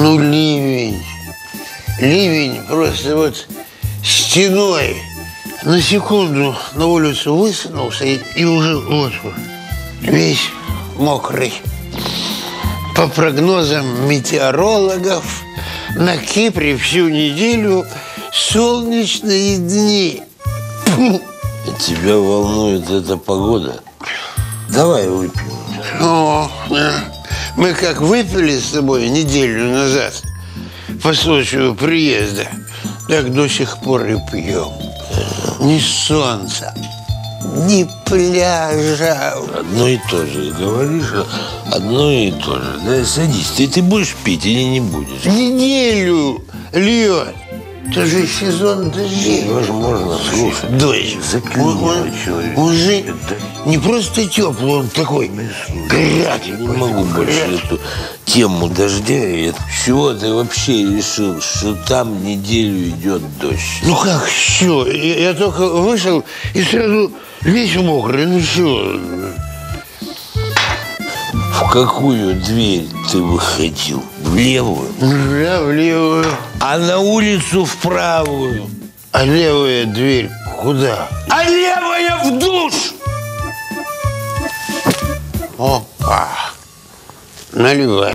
Ну, ливень. Ливень просто вот стеной на секунду на улицу высунулся и, и уже вот весь мокрый. По прогнозам метеорологов, на Кипре всю неделю солнечные дни. Тебя волнует эта погода? Давай выпьем. О, да. Мы как выпили с тобой неделю назад по случаю приезда, так до сих пор и пьем. Ни солнца, ни пляжа. Одно и то же. Говоришь, одно и то же. Да садись. Ты, ты будешь пить или не будешь? Неделю льет. Это же сезон дождей. Невозможно, слушай. Дождь. Он- он- этого человека. Он же не просто теплый, он такой горячий. Я не могу больше эту тему дождя. И чего ты вообще решил, что там неделю идет дождь? Ну как все? Я, я только вышел и сразу весь мокрый. Ну что? В какую дверь ты выходил? В левую? Я в левую, А на улицу в правую? а левая дверь куда? А левая в душ! Опа! Наливай.